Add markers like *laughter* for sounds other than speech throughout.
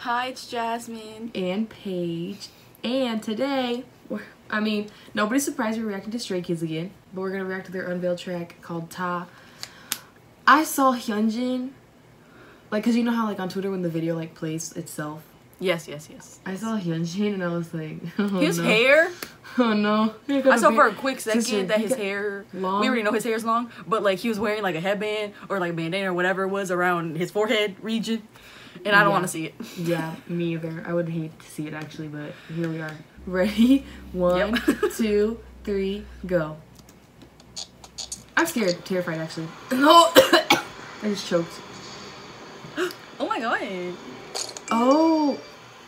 Hi, it's Jasmine. and Paige. And today, I mean, nobody's surprised we're reacting to Stray Kids again, but we're gonna react to their unveiled track called Ta. I saw Hyunjin, like, cause you know how like on Twitter when the video like plays itself, Yes, yes, yes. I saw Hyunjin and I was like, *laughs* oh, His no. hair. *laughs* oh no. I saw for a quick second Sister, that his hair. long. We already know his hair is long, but like he was wearing like a headband or like a bandana or whatever it was around his forehead region, and I don't Yeah. want to see it. Yeah, me either. I would hate to see it actually, but here we are. *laughs* Ready? One, Yep. two, three, go. I'm scared, terrified actually. No, *coughs* *coughs* I just choked. *gasps* Oh my god. Oh,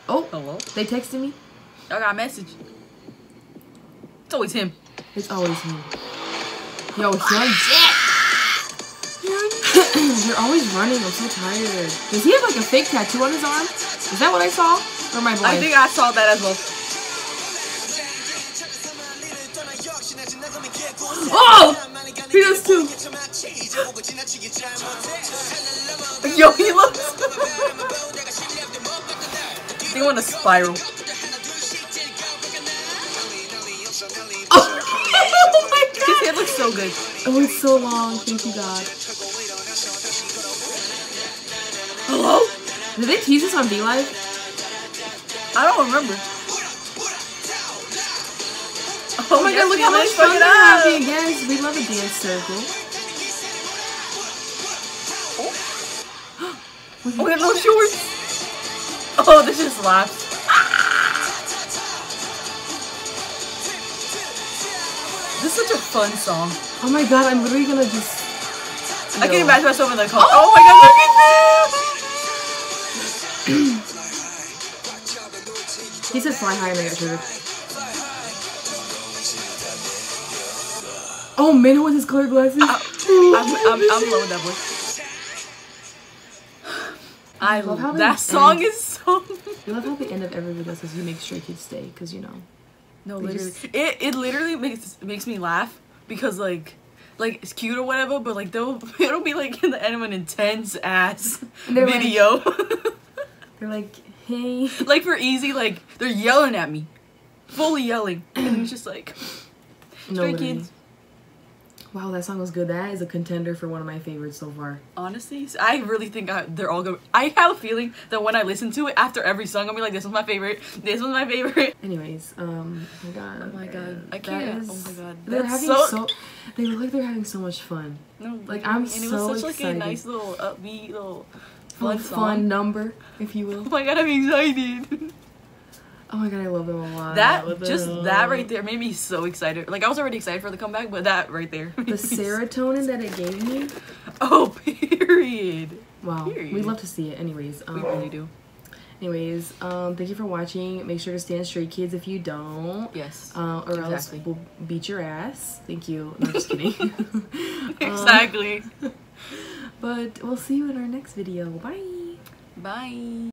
oh, Hello. they texted me. I got a message. It's always him. It's always me. Yo, Hyun. Oh, *coughs* They're always running. I'm so tired. Does he have like a fake tattoo on his arm? Is that what I saw? Or am I blind? I think I saw that as well. Oh! He does too. Yo, he looks. He went a spiral. oh my *laughs* His god! hair looks so good. Oh, it's so long. Thank you, God. Hello? Did they tease us on V Live? I don't remember. Oh my god, look how much fun they're having. Yes, we love a dance circle. Oh, *gasps* we have no shorts. *laughs* Oh, this just slaps. This is such a fun song. Oh my god, I'm literally gonna just. I can imagine myself in the car. Oh, oh, my god, look at this! He said fly high and I got triggered. Oh, Minho with his colored glasses. that! I'm, I'm, I'm low. I love how that song end. is so. I love how the end of every video says you make sure Kids stay, because you know. No, literally, just- it it literally makes makes me laugh because like like it's cute or whatever, but like they'll *laughs* it'll be like in the end of an intense ass they're like- video. *laughs* They're like, hey. like for easy, like they're yelling at me, fully yelling, and it's just like No. Kids. Wow, that song was good. That is a contender for one of my favorites so far. Honestly, I really think I, they're all good. I have a feeling that when I listen to it after every song, I'll be like, "This was my favorite. This was my favorite." *laughs* Anyways, um, oh my god. Oh my God. I can't. is- Oh my God. They're having so- so, They look like they're having so much fun. No, Like, I'm and it was such like a nice little upbeat little Fun, fun fun number, if you *laughs* will. Oh my god, I'm excited. *laughs* Oh my god, I love them a lot. That just hell? that right there made me so excited. Like I was already excited for the comeback, but that right there. The serotonin that it gave me. *laughs* Oh, period. Wow, we Period. love to see it. Anyways, um, We really do. anyways, um, thank you for watching. Make sure to stand straight, Kids if you don't. Yes. Uh, or Exactly. else we'll beat your ass. Thank you. No, just kidding. *laughs* *laughs* Um, exactly. but we'll see you in our next video. Bye. Bye.